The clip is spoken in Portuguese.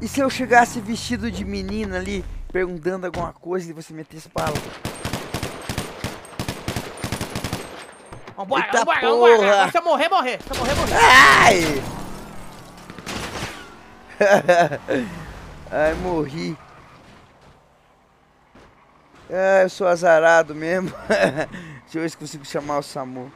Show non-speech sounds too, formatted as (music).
E se eu chegasse vestido de menina ali, perguntando alguma coisa e você metesse bala? Vambora, Eita vambora, porra. vambora. Se eu morrer, morrer. Se eu morrer, morrer. Ai! (laughs) Ai, morri. Ah, eu sou azarado mesmo. (laughs) Deixa eu ver se consigo chamar o Samu.